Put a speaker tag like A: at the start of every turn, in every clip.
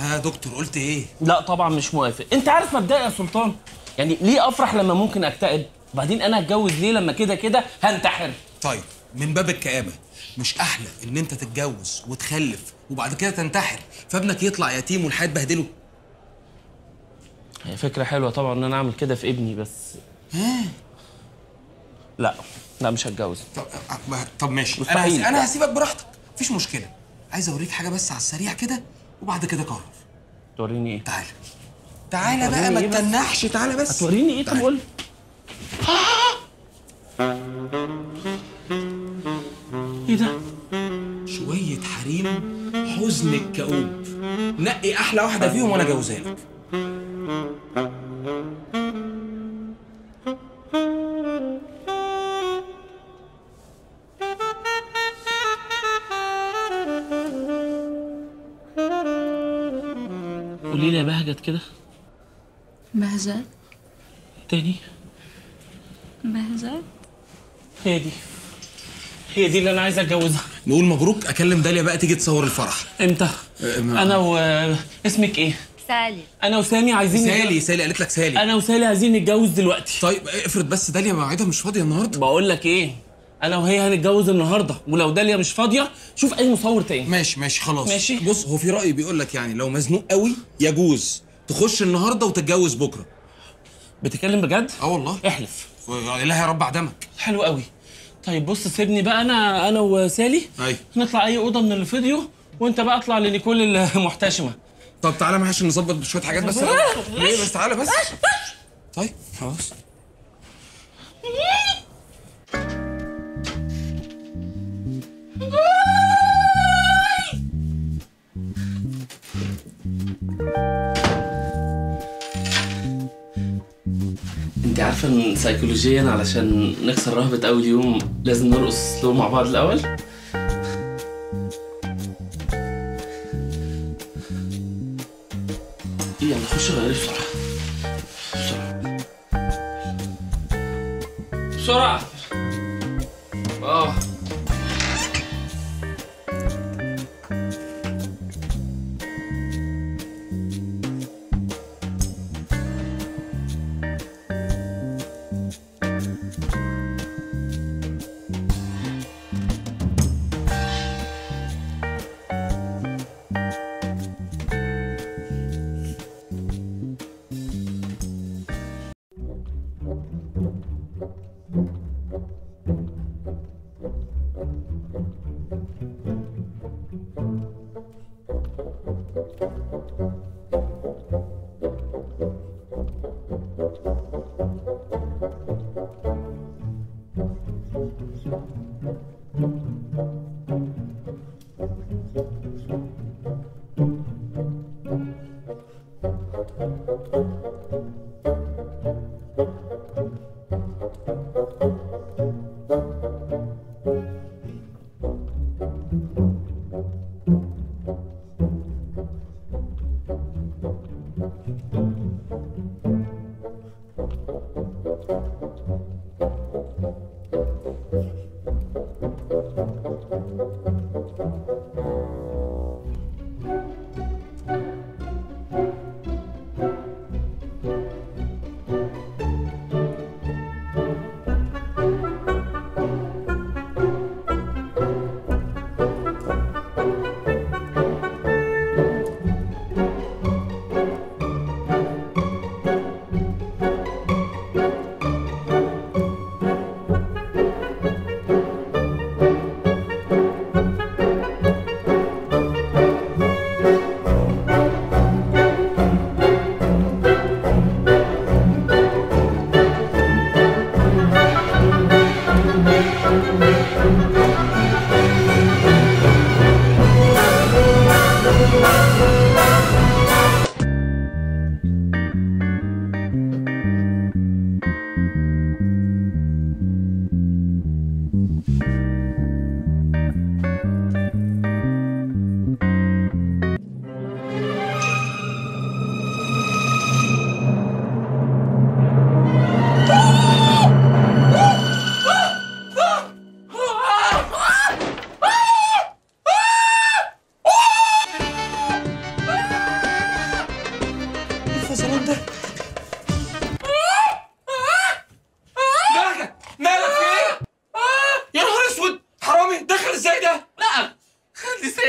A: ها دكتور قلت إيه؟
B: لا طبعا مش موافق. انت عارف مبدئي يا سلطان؟ يعني ليه أفرح لما ممكن أكتئب؟ وبعدين أنا هتجوز ليه لما كده كده هنتحر؟
A: طيب من باب الكآبة مش أحلى إن أنت تتجوز وتخلف وبعد كده تنتحر فابنك يطلع يتيم والحياة تبهدله؟
B: هي فكرة حلوة طبعا إن أنا أعمل كده في ابني بس. لا لا مش هتجوز.
A: طب طب ماشي.
B: مستحيل.
A: أنا هسيبك براحتك مفيش مشكلة. عايز أوريك حاجة بس على السريع كده؟ وبعد كده قرر.
B: توريني إيه؟
A: تعالى. تعالى بقى ما
B: إيه بس؟
A: تتنحش تعالى بس.
B: هتوريني إيه؟ طب. قول إيه ده؟
A: شوية حريم حزن الكؤوب نقي أحلى واحدة فيهم وأنا جوزها
B: قولي لي يا بهجت كده.
C: بهجت؟
B: تاني.
C: بهجت؟
B: هي دي. هي دي اللي أنا عايز أتجوزها.
A: نقول مبروك. أكلم داليا بقى تيجي تصور الفرح.
B: إمتى؟
A: أه،
B: أنا و اسمك إيه؟
D: سالي.
B: أنا وسامي عايزين
A: سالي سالي قالت لك سالي.
B: أنا وسالي عايزين نتجوز دلوقتي.
A: طيب افرض بس داليا مواعيدها مش فاضية النهاردة.
B: بقول لك إيه؟ أنا وهي هنتجوز النهارده؟ ولو داليا مش فاضية شوف أي مصور تاني.
A: ماشي ماشي خلاص.
B: ماشي.
A: بص هو في رأي بيقول لك يعني لو مزنوق قوي يجوز تخش النهارده وتتجوز بكرة.
B: بتتكلم بجد؟
A: آه والله.
B: احلف.
A: إله يربع دمك
B: حلو قوي. طيب بص سيبني بقى أنا أنا وسالي.
A: أيوه.
B: نطلع أي أوضة من الفيديو وأنت بقى اطلع لنيكول المحتشمة.
A: طب تعالى معايا عشان نظبط شوية حاجات بس. ليه بس؟ تعالى بس. طيب خلاص.
B: أنت عارفة إن سيكولوجيا علشان نكسر رهبة أول يوم لازم نرقص سلو مع بعض الأول؟ يلا خش غيري
A: بسرعة بسرعة. بسرعة.
B: fazendo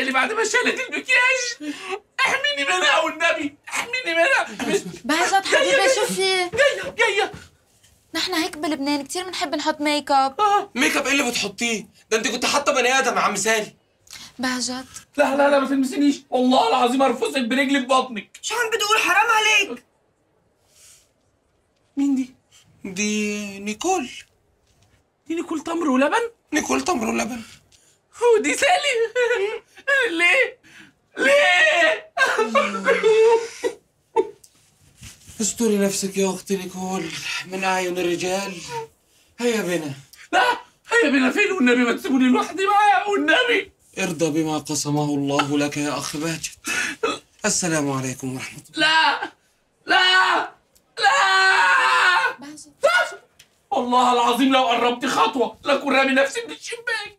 B: سالي بعد ما شالت المكياج. احميني منها والنبي احميني منها
D: بهجت حبيبي شو في
B: جاية. جاية
D: نحن هيك بلبنان كتير بنحب نحط ميك اب
A: ميك اب إيه اللي بتحطيه؟ ده أنت كنت حاطة بني آدم يا عم سالي
D: بهجت
B: لا لا لا ما تلمسنيش والله العظيم أرفسك برجلي في بطنك
E: شو عم بتقول؟ حرام عليك.
B: مين دي؟
A: دي نيكول.
B: دي نيكول تمر ولبن؟
A: نيكول تمر ولبن.
B: ودي سالي. ليه؟ ليه؟
A: استري نفسك يا أختي نيكول من أعين الرجال. هيا بنا.
B: لا هيا بينا فين والنبي؟ ما تسيبوني لوحدي معاها والنبي!
A: ارضى بما قسمه الله لك يا اخ باجت السلام عليكم ورحمة الله.
B: لا لا لا! والله العظيم لو قربت خطوة لكن رامي نفسي من الشباك